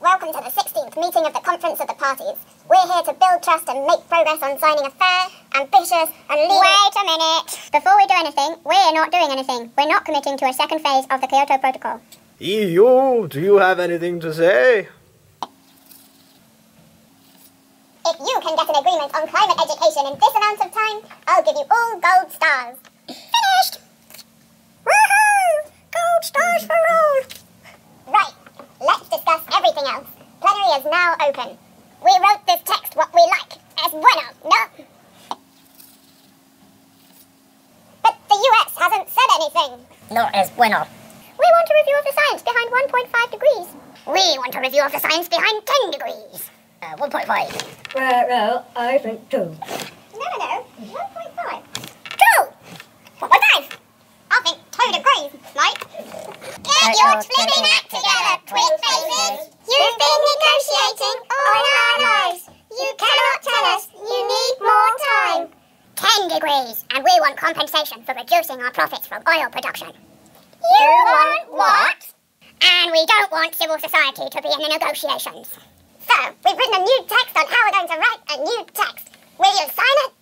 Welcome to the 16th meeting of the Conference of the Parties. We're here to build trust and make progress on signing a fair, ambitious, and legal. Wait a minute. Before we do anything, we're not doing anything. We're not committing to a second phase of the Kyoto Protocol. EU, do you have anything to say? If you can get an agreement on climate education in this amount of time, I'll give you all gold stars. Finished! Woohoo! Gold stars for all! Right, let's discuss else. Plenary is now open. We wrote this text what we like. Es bueno, no? But the US hasn't said anything. No es bueno. We want a review of the science behind 1.5 degrees. We want a review of the science behind 10 degrees. Uh, 1.5. Well, well, I think two. No, no, no. 1.5. 2! 1.5! I think 2 degrees, mate. Get your flipping act together, twin faces! You've been negotiating all our lives. You cannot tell us you need more time. 10 degrees, and we want compensation for reducing our profits from oil production. You want what? And we don't want civil society to be in the negotiations. So, we've written a new text on how we're going to write a new text. Will you sign it?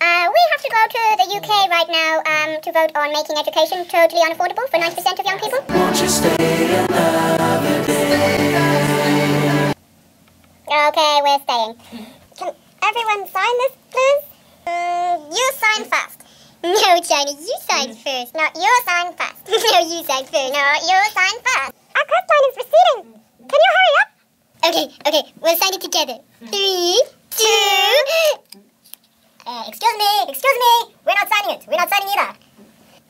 Uh, we have to go to the UK right now um, to vote on making education totally unaffordable for 90% of young people. Won't you stay another day? Okay, we're staying. Can everyone sign this, please? Mm, you sign first. No, China, you sign first. No, you sign first. No, you sign first. No, you sign first. Our quest line is receding. Can you hurry up? Okay, okay, we'll sign it together. Three, two. Uh, excuse me, excuse me. We're not signing it. We're not signing either.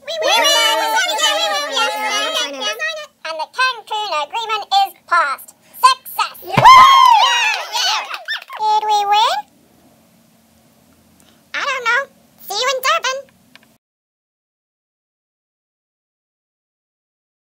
We will. We will. We'll sign it. Yes, yes, yes. And the Cancun Agreement is passed.